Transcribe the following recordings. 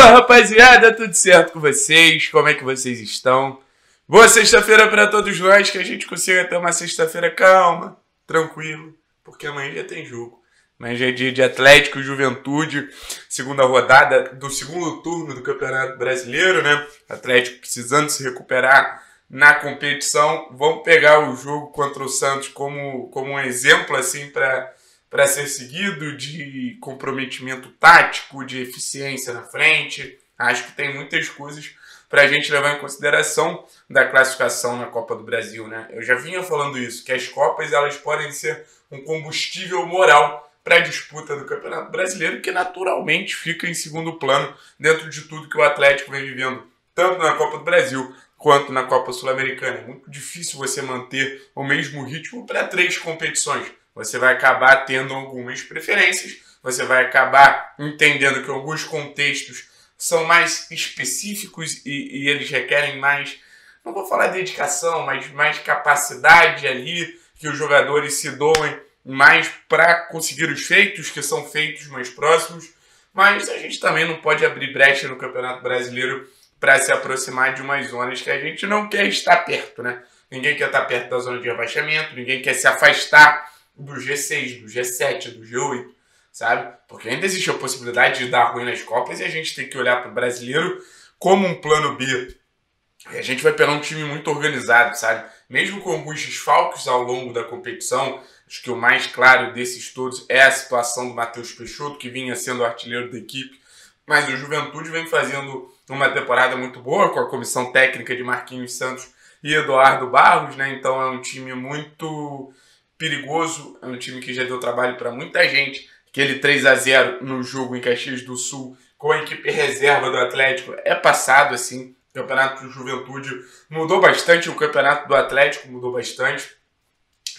Fala rapaziada, tudo certo com vocês? Como é que vocês estão? Boa sexta-feira para todos nós, que a gente consiga ter uma sexta-feira calma, tranquilo, porque amanhã já tem jogo. Amanhã já é dia de Atlético Juventude, segunda rodada do segundo turno do Campeonato Brasileiro, né? Atlético precisando se recuperar na competição. Vamos pegar o jogo contra o Santos como, como um exemplo assim para para ser seguido de comprometimento tático, de eficiência na frente. Acho que tem muitas coisas para a gente levar em consideração da classificação na Copa do Brasil, né? Eu já vinha falando isso, que as Copas elas podem ser um combustível moral para a disputa do Campeonato Brasileiro, que naturalmente fica em segundo plano dentro de tudo que o Atlético vem vivendo, tanto na Copa do Brasil quanto na Copa Sul-Americana. É muito difícil você manter o mesmo ritmo para três competições. Você vai acabar tendo algumas preferências, você vai acabar entendendo que alguns contextos são mais específicos e, e eles requerem mais, não vou falar dedicação, mas mais capacidade ali, que os jogadores se doem mais para conseguir os feitos que são feitos mais próximos. Mas a gente também não pode abrir brecha no Campeonato Brasileiro para se aproximar de umas zonas que a gente não quer estar perto, né? Ninguém quer estar perto da zona de rebaixamento, ninguém quer se afastar do G6, do G7, do G8, sabe? Porque ainda existe a possibilidade de dar ruim nas Copas e a gente tem que olhar para o brasileiro como um plano B. E a gente vai pegar um time muito organizado, sabe? Mesmo com alguns desfalques ao longo da competição, acho que o mais claro desses todos é a situação do Matheus Peixoto, que vinha sendo artilheiro da equipe. Mas o Juventude vem fazendo uma temporada muito boa com a comissão técnica de Marquinhos Santos e Eduardo Barros, né? Então é um time muito perigoso, é um time que já deu trabalho para muita gente. Aquele 3 a 0 no jogo em Caxias do Sul com a equipe reserva do Atlético é passado assim. O campeonato do Juventude mudou bastante, o campeonato do Atlético mudou bastante.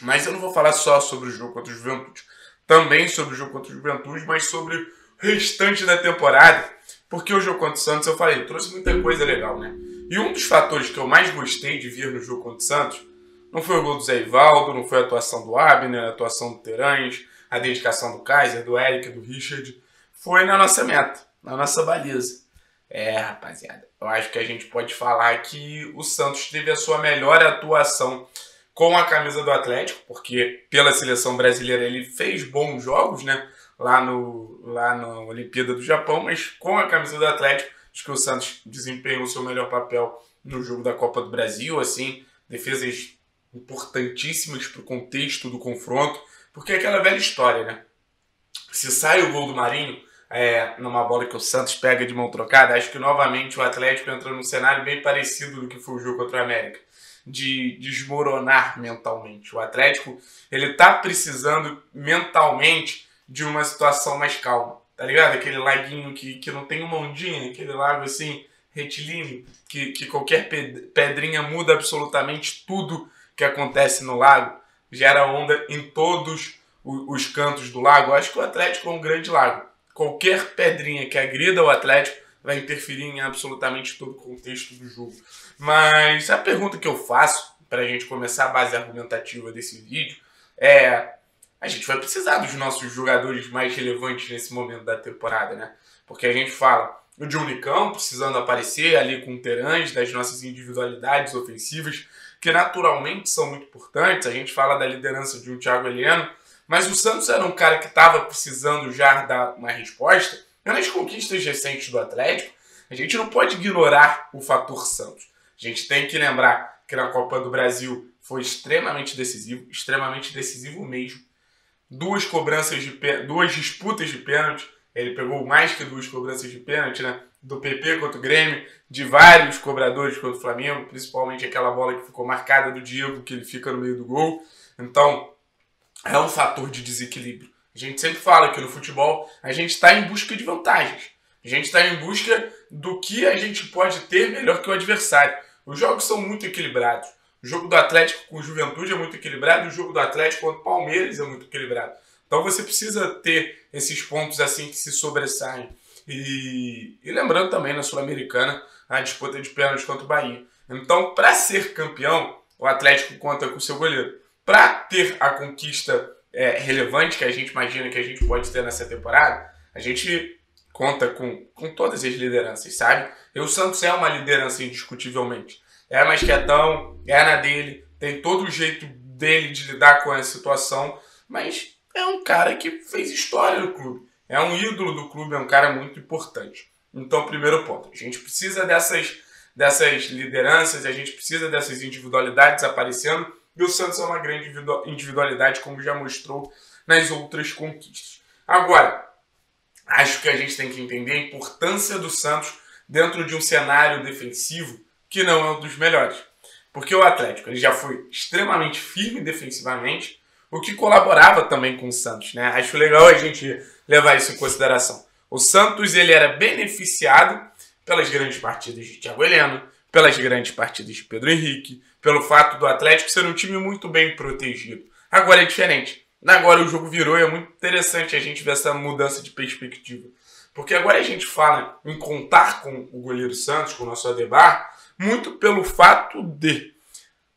Mas eu não vou falar só sobre o jogo contra o Juventude, também sobre o jogo contra o Juventude, mas sobre o restante da temporada. Porque o jogo contra o Santos, eu falei, trouxe muita coisa legal, né? E um dos fatores que eu mais gostei de vir no jogo contra o Santos não foi o gol do Zé Ivaldo, não foi a atuação do Abner, a atuação do Terães, a dedicação do Kaiser, do Eric, do Richard. Foi na nossa meta, na nossa baliza. É, rapaziada, eu acho que a gente pode falar que o Santos teve a sua melhor atuação com a camisa do Atlético, porque pela seleção brasileira ele fez bons jogos, né? Lá, no, lá na Olimpíada do Japão, mas com a camisa do Atlético, acho que o Santos desempenhou seu melhor papel no jogo da Copa do Brasil, assim, defesas importantíssimas para o contexto do confronto, porque é aquela velha história, né? Se sai o gol do Marinho, é, numa bola que o Santos pega de mão trocada, acho que novamente o Atlético entra num cenário bem parecido do que foi o jogo contra o América, de desmoronar mentalmente. O Atlético, ele tá precisando mentalmente de uma situação mais calma, tá ligado? Aquele laguinho que, que não tem uma ondinha, aquele lago assim, retilíneo, que, que qualquer pedrinha muda absolutamente tudo que acontece no lago gera onda em todos os cantos do lago. Eu acho que o Atlético é um grande lago. Qualquer pedrinha que agrida o Atlético vai interferir em absolutamente todo o contexto do jogo. Mas a pergunta que eu faço para a gente começar a base argumentativa desse vídeo é: a gente vai precisar dos nossos jogadores mais relevantes nesse momento da temporada, né? Porque a gente fala o de Unicão precisando aparecer ali com o Terãs, das nossas individualidades ofensivas, que naturalmente são muito importantes. A gente fala da liderança de um Thiago Heleno, mas o Santos era um cara que estava precisando já dar uma resposta. E nas conquistas recentes do Atlético, a gente não pode ignorar o fator Santos. A gente tem que lembrar que na Copa do Brasil foi extremamente decisivo, extremamente decisivo mesmo. Duas cobranças de duas disputas de pênalti. Ele pegou mais que duas cobranças de pênalti, né? do PP contra o Grêmio, de vários cobradores contra o Flamengo, principalmente aquela bola que ficou marcada do Diego, que ele fica no meio do gol. Então, é um fator de desequilíbrio. A gente sempre fala que no futebol a gente está em busca de vantagens. A gente está em busca do que a gente pode ter melhor que o adversário. Os jogos são muito equilibrados. O jogo do Atlético com o Juventude é muito equilibrado, o jogo do Atlético contra o Palmeiras é muito equilibrado. Então você precisa ter esses pontos assim que se sobressaem. E, e lembrando também na Sul-Americana a disputa de pênaltis contra o Bahia. Então, para ser campeão, o Atlético conta com seu goleiro. Para ter a conquista é, relevante que a gente imagina que a gente pode ter nessa temporada, a gente conta com, com todas as lideranças, sabe? E o Santos é uma liderança indiscutivelmente. É mais quietão, é na dele, tem todo o jeito dele de lidar com essa situação, mas é um cara que fez história no clube. É um ídolo do clube, é um cara muito importante. Então, primeiro ponto, a gente precisa dessas, dessas lideranças, a gente precisa dessas individualidades aparecendo, e o Santos é uma grande individualidade, como já mostrou nas outras conquistas. Agora, acho que a gente tem que entender a importância do Santos dentro de um cenário defensivo que não é um dos melhores. Porque o Atlético ele já foi extremamente firme defensivamente, o que colaborava também com o Santos. Né? Acho legal a gente levar isso em consideração. O Santos ele era beneficiado pelas grandes partidas de Thiago Heleno, pelas grandes partidas de Pedro Henrique, pelo fato do Atlético ser um time muito bem protegido. Agora é diferente. Agora o jogo virou e é muito interessante a gente ver essa mudança de perspectiva. Porque agora a gente fala em contar com o goleiro Santos, com o nosso Adebar, muito pelo fato de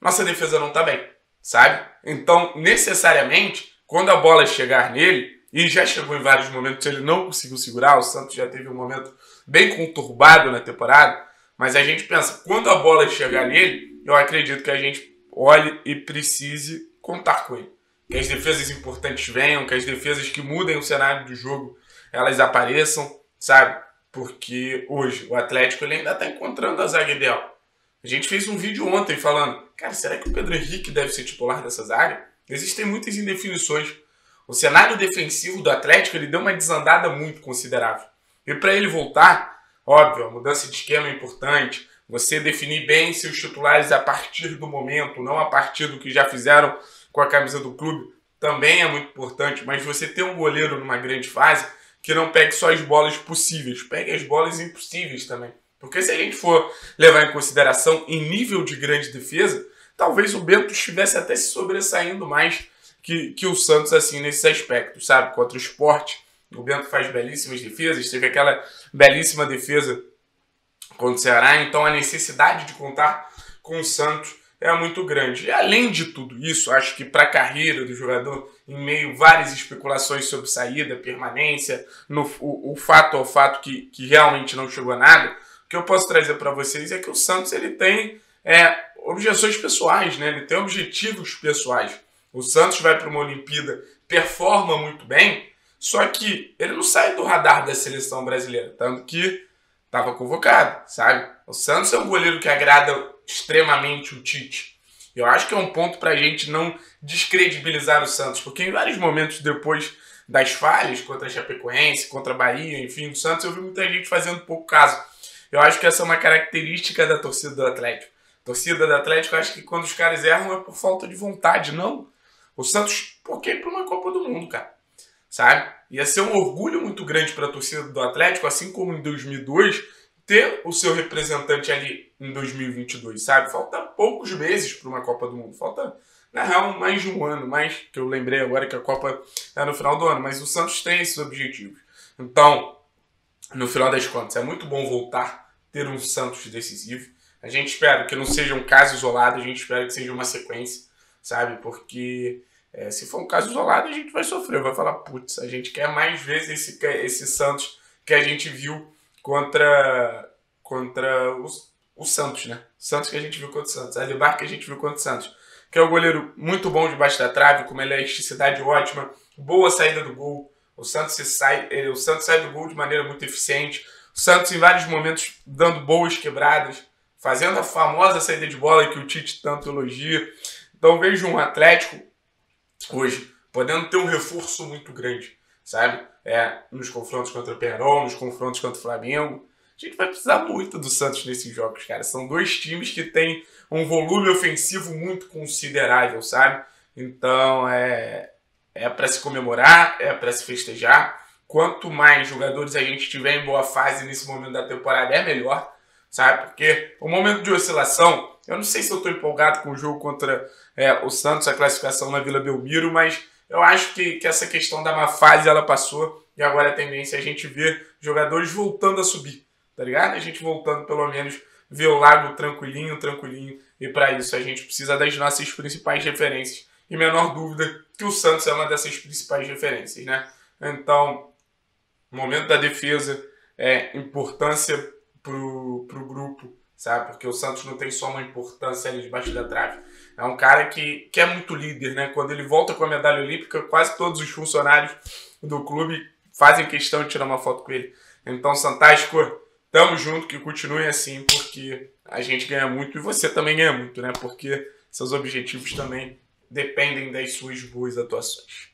nossa defesa não tá bem, sabe? Então, necessariamente, quando a bola chegar nele, e já chegou em vários momentos, ele não conseguiu segurar, o Santos já teve um momento bem conturbado na temporada, mas a gente pensa, quando a bola chegar nele, eu acredito que a gente olhe e precise contar com ele. Que as defesas importantes venham, que as defesas que mudem o cenário do jogo, elas apareçam, sabe? Porque hoje o Atlético ele ainda está encontrando a zaga ideal. A gente fez um vídeo ontem falando, cara, será que o Pedro Henrique deve ser titular dessa zaga? Existem muitas indefinições. O cenário defensivo do Atlético ele deu uma desandada muito considerável. E para ele voltar, óbvio, a mudança de esquema é importante. Você definir bem seus titulares a partir do momento, não a partir do que já fizeram com a camisa do clube, também é muito importante. Mas você ter um goleiro numa grande fase que não pegue só as bolas possíveis, pegue as bolas impossíveis também. Porque se a gente for levar em consideração em nível de grande defesa, talvez o Bento estivesse até se sobressaindo mais que, que o Santos, assim, nesses aspectos, sabe? Contra o esporte, o Bento faz belíssimas defesas, teve aquela belíssima defesa contra o Ceará, então a necessidade de contar com o Santos é muito grande. E além de tudo isso, acho que para a carreira do jogador, em meio várias especulações sobre saída, permanência, no, o, o fato ao fato que, que realmente não chegou a nada, o que eu posso trazer para vocês é que o Santos ele tem é, objeções pessoais, né? ele tem objetivos pessoais. O Santos vai para uma Olimpíada, performa muito bem, só que ele não sai do radar da seleção brasileira, tanto que estava convocado, sabe? O Santos é um goleiro que agrada extremamente o Tite. Eu acho que é um ponto para a gente não descredibilizar o Santos, porque em vários momentos depois das falhas contra a Chapecoense, contra a Bahia, enfim, o Santos, eu vi muita gente fazendo pouco caso. Eu acho que essa é uma característica da torcida do Atlético. Torcida do Atlético, acho que quando os caras erram é por falta de vontade, não. O Santos, porque para uma Copa do Mundo, cara. Sabe? Ia ser um orgulho muito grande para a torcida do Atlético, assim como em 2002, ter o seu representante ali em 2022, sabe? Falta poucos meses para uma Copa do Mundo. Falta, na real, mais de um ano, mais que eu lembrei agora que a Copa é no final do ano. Mas o Santos tem esses objetivos. Então, no final das contas, é muito bom voltar ter um Santos decisivo. A gente espera que não seja um caso isolado, a gente espera que seja uma sequência, sabe? Porque é, se for um caso isolado, a gente vai sofrer, vai falar, putz, a gente quer mais vezes esse, esse Santos que a gente viu contra, contra os, o Santos, né? Santos que a gente viu contra o Santos, Alibar que a gente viu contra o Santos. Que é um goleiro muito bom debaixo da trave, com uma elasticidade ótima, boa saída do gol. O Santos, sai, o Santos sai do gol de maneira muito eficiente. O Santos, em vários momentos, dando boas quebradas, fazendo a famosa saída de bola que o Tite tanto elogia. Então, vejo um Atlético hoje podendo ter um reforço muito grande, sabe? É, nos confrontos contra o Penarol, nos confrontos contra o Flamengo. A gente vai precisar muito do Santos nesses jogos, cara. São dois times que têm um volume ofensivo muito considerável, sabe? Então é, é para se comemorar, é para se festejar quanto mais jogadores a gente tiver em boa fase nesse momento da temporada, é melhor, sabe? Porque o momento de oscilação, eu não sei se eu estou empolgado com o jogo contra é, o Santos, a classificação na Vila Belmiro, mas eu acho que, que essa questão da má fase ela passou e agora a tendência é a gente ver jogadores voltando a subir, tá ligado? A gente voltando pelo menos ver o lago tranquilinho, tranquilinho, e para isso a gente precisa das nossas principais referências. E menor dúvida que o Santos é uma dessas principais referências, né? Então, momento da defesa, é, importância pro, pro grupo, sabe? Porque o Santos não tem só uma importância ali debaixo da trave. É um cara que, que é muito líder, né? Quando ele volta com a medalha olímpica, quase todos os funcionários do clube fazem questão de tirar uma foto com ele. Então, Santasco, tamo junto, que continue assim, porque a gente ganha muito e você também ganha muito, né? Porque seus objetivos também dependem das suas boas atuações.